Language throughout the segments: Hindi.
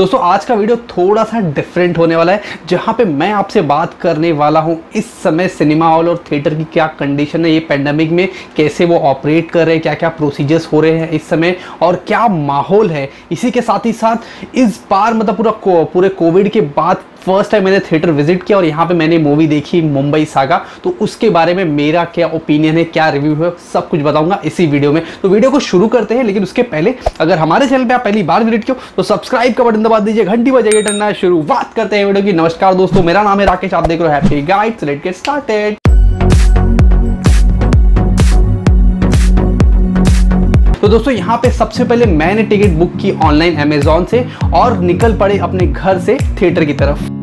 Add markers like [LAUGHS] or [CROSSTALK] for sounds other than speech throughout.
दोस्तों, आज का वीडियो थोड़ा सा डिफरेंट होने वाला है, जहाँ पे मैं आपसे बात करने वाला हूँ इस समय सिनेमा हॉल और थिएटर की क्या कंडीशन है, ये पेंडेमिक में, कैसे वो ऑपरेट कर रहे हैं क्या क्या प्रोसीजर्स हो रहे हैं इस समय, और क्या माहौल है। इसी के साथ ही साथ, इस बार मतलब पूरा पूरे कोविड के बाद फ़र्स्ट टाइम मैंने थिएटर विज़िट किया और यहाँ पे मैंने मूवी देखी मुंबई सागा तो उसके बारे में मेरा क्या ओपिनियन है, क्या रिव्यू है, सब कुछ बताऊँगा इसी वीडियो में। तो वीडियो को शुरू करते हैं, लेकिन उसके पहले, अगर हमारे चैनल पे आप पहली बार विज़िट किया तो सब्सक्राइब का बटन दबा दीजिए, घंटी बजाइए टनना बात करते हैं वीडियो की। नमस्कार दोस्तों, मेरा नाम है राकेश, आप देख रहे हो happy guide let get started तो दोस्तों, यहाँ पे सबसे पहले मैंने टिकट बुक की ऑनलाइन अमेजोन से और निकल पड़े अपने घर से थिएटर की तरफ़।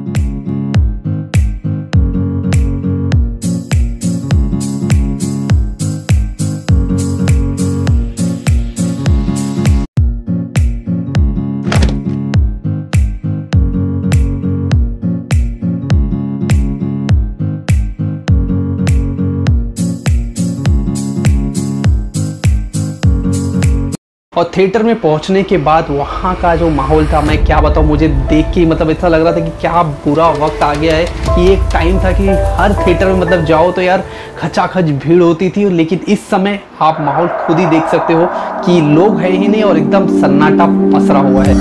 और थिएटर में पहुँचने के बाद वहाँ का जो माहौल था, मैं क्या बताऊँ, मुझे देख के मतलब ऐसा लग रहा था कि क्या बुरा वक्त आ गया है कि एक टाइम था कि हर थिएटर में मतलब जाओ तो यार खचाखच भीड़ होती थी, लेकिन इस समय आप माहौल खुद ही देख सकते हो कि लोग है ही नहीं और एकदम सन्नाटा पसरा हुआ है।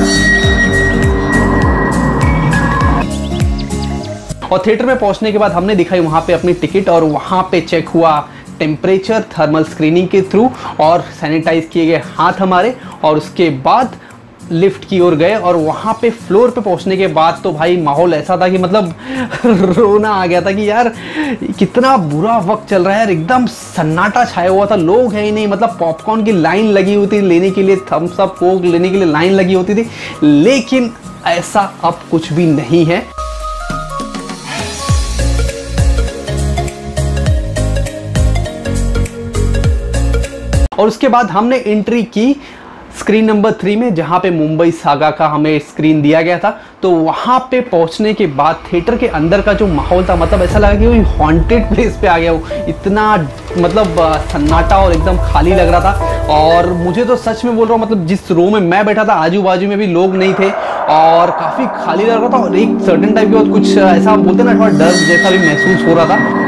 और थिएटर में पहुँचने के बाद हमने दिखाई वहाँ पे अपनी टिकट और वहाँ पे चेक हुआ। टेम्परेचर थर्मल स्क्रीनिंग के थ्रू और सैनिटाइज किए गए हाथ हमारे और उसके बाद लिफ्ट की ओर गए और वहाँ पे फ्लोर पे पहुँचने के बाद तो भाई माहौल ऐसा था कि मतलब [LAUGHS] रोना आ गया था कि यार, कितना बुरा वक्त चल रहा है यार एकदम सन्नाटा छाया हुआ था। लोग है ही नहीं मतलब पॉपकॉर्न की लाइन लगी हुई थी लेने के लिए थम्स अप कोक लेने के लिए लाइन लगी होती थी। लेकिन ऐसा अब कुछ भी नहीं है। और उसके बाद हमने एंट्री की स्क्रीन नंबर थ्री में, जहाँ पे मुंबई सागा का हमें स्क्रीन दिया गया था। तो वहाँ पे पहुँचने के बाद थिएटर के अंदर का जो माहौल था मतलब ऐसा लगा कि वही हॉन्टेड प्लेस पे आ गया हूँ। इतना मतलब सन्नाटा और एकदम खाली लग रहा था। और मुझे तो सच में बोल रहा हूँ मतलब जिस रो में मैं बैठा था आजू बाजू में भी लोग नहीं थे। और काफ़ी खाली लग रहा था और एक सर्टन टाइप के बाद कुछ ऐसा बोलते ना, थोड़ा डर जैसा भी महसूस हो रहा था।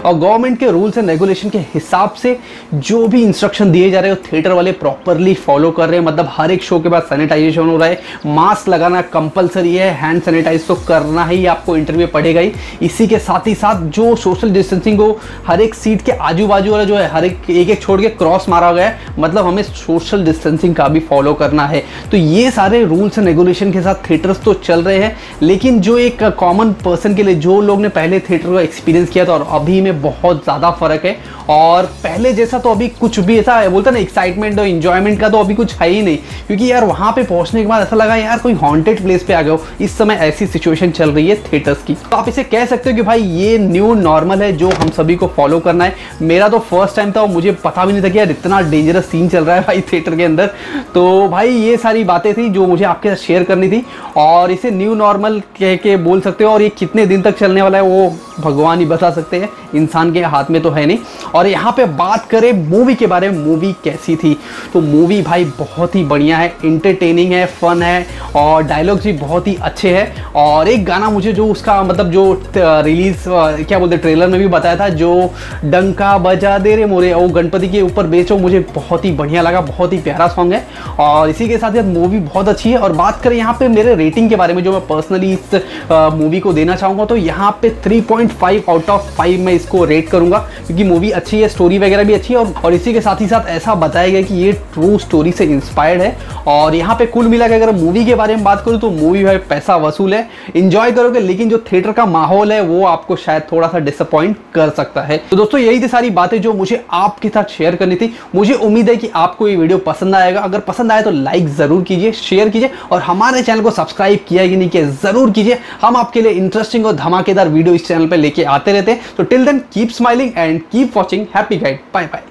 और गवर्नमेंट के रूल्स एंड रेगुलेशन के हिसाब से जो भी इंस्ट्रक्शन दिए जा रहे हैं थिएटर वाले प्रॉपरली फॉलो कर रहे हैं। मतलब हर एक शो के बाद सैनिटाइजेशन हो रहा है। मास्क लगाना कंपलसरी है। हैंड सैनिटाइज तो करना ही आपको इंटरव्यू पड़ेगा ही। इसी के साथ ही साथ जो सोशल डिस्टेंसिंग को हर एक सीट के आजू बाजू वाला जो है, हर एक एक एक छोड़ के क्रॉस मारा गया है मतलब हमें सोशल डिस्टेंसिंग का भी फॉलो करना है। तो ये सारे रूल्स एंड रेगुलेशन के साथ थिएटर्स तो चल रहे हैं, लेकिन जो एक कॉमन पर्सन के लिए, जो लोग ने पहले थिएटर का एक्सपीरियंस किया था और अभी में बहुत ज़्यादा फ़र्क है। और पहले जैसा तो अभी कुछ भी ऐसा बोलता ना एक्साइटमेंट और इंजॉयमेंट का तो अभी कुछ है ही नहीं। क्योंकि यार वहाँ पे पहुँचने के बाद ऐसा लगा यार कोई हॉन्टेड प्लेस पे आ गए हो, इस समय ऐसी सिचुएशन चल रही है थिएटर्स की। तो आप इसे कह सकते हो कि भाई ये न्यू नॉर्मल है जो हम सभी को फॉलो करना है। मेरा तो फ़र्स्ट टाइम था और मुझे पता भी नहीं था कि यार इतना डेंजरस सीन चल रहा है भाई थिएटर के अंदर। तो भाई ये सारी बातें थी जो मुझे आपके साथ शेयर करनी थी। और इसे न्यू नॉर्मल कह के बोल सकते हो और ये कितने दिन तक चलने वाला है वो भगवान ही बता सकते हैं। इंसान के हाथ में तो है नहीं। और यहाँ पे बात करें मूवी के बारे में, मूवी कैसी थी? तो मूवी भाई बहुत ही बढ़िया है इंटरटेनिंग है फन है, और डायलॉग्स भी बहुत ही अच्छे हैं। और एक गाना मुझे जो उसका मतलब जो रिलीज़ क्या बोलते ट्रेलर में भी बताया था, जो डंका बजा दे रे मोरे वो गणपति के ऊपर बेचो, मुझे बहुत ही बढ़िया लगा, बहुत ही प्यारा सॉन्ग है। और इसी के साथ साथ मूवी बहुत अच्छी है। और बात करें यहाँ पे मेरे रेटिंग के बारे में, जो मैं पर्सनली इस मूवी को देना चाहूँगा तो यहाँ पे 3.5 आउट ऑफ़ 5 मैं इसको रेट करूँगा क्योंकि मूवी अच्छी है स्टोरी वगैरह भी अच्छी है और, और इसी के साथ ही साथ ऐसा बताया गया कि ये ट्रू स्टोरी से इंस्पायर्ड है। और यहाँ पे कुल मिला के अगर मूवी के बारे में बात करूँ तो मूवी भाई पैसा वसूल है। इंजॉय करोगे लेकिन जो थिएटर का माहौल है वो आपको शायद थोड़ा सा डिसअपॉइंट कर सकता है। तो दोस्तों यही थी सारी बातें जो मुझे आपके साथ शेयर करनी थी। मुझे उम्मीद है कि आपको ये वीडियो पसंद आएगा। अगर पसंद आए तो लाइक ज़रूर कीजिए शेयर कीजिए और हमारे चैनल को सब्सक्राइब किया कि नहीं किया ज़रूर कीजिए। हम आपके लिए इंटरेस्टिंग और धमाकेदार वीडियो इस चैनल पर लेके आते रहते हैं। तो till then keep smiling and keep watching Happy Guide. Bye bye.